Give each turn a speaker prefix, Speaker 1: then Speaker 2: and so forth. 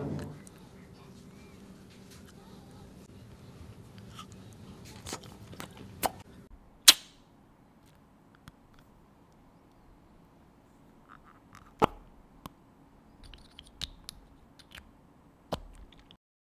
Speaker 1: 어,